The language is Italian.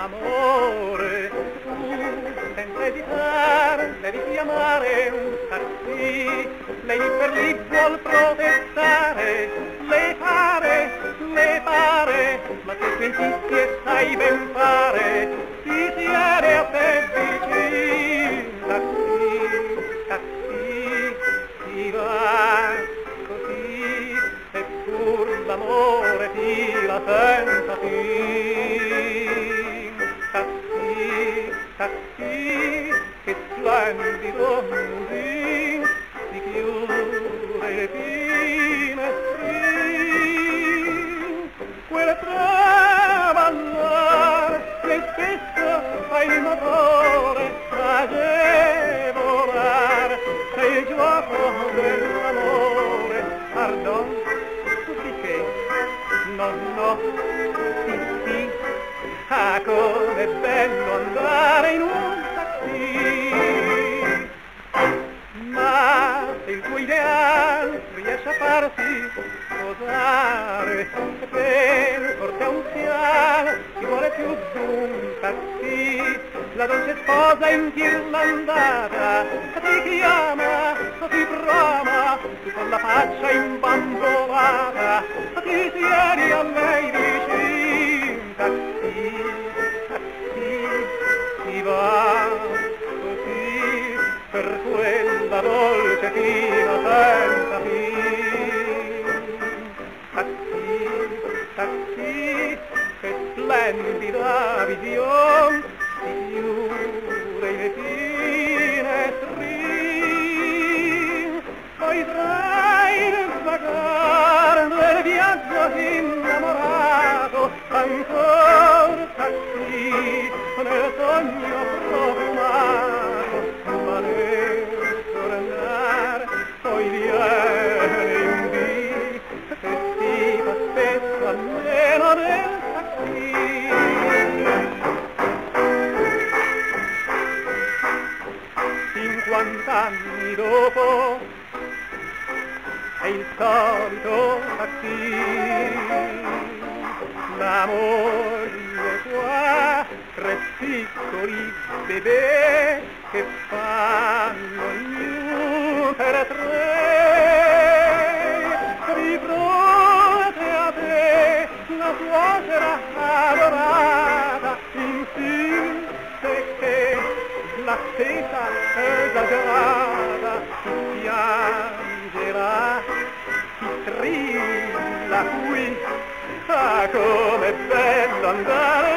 l'amore sempre di evitare devi chiamare un taxi lei per lì vuol protestare le pare le pare ma tu pensisti e sai ben fare si tiene a te vicino taxi taxi si va così seppur l'amore ti la sente Così, che splendido musìn, si chiude le finestrin. Quel traballar che spesso fa il motore agevolar, è il gioco dell'amore, pardon, tutti che, no, no, sì, sì, ah com'è bello andare in un taxi. Ma se il tuo ideale riesce a farsi sposare, per forte anziano ci vuole più d'un taxi. La dolce sposa inghirlandata ti chiama, ti brama, con la faccia imbambolata, ti siedi a lei vicino, splendida vision di chiure le finestrine poi traino il vagare del viaggio innamorato ancora Cinquant'anni dopo è il solito taxi. La moglie qua, tre piccoli bebè che fanno ognuno per tre. Di fronte a te la suocera adorata insiste che l'attesa esagerata si piangerà, si strilla qui, ah com'è bello andare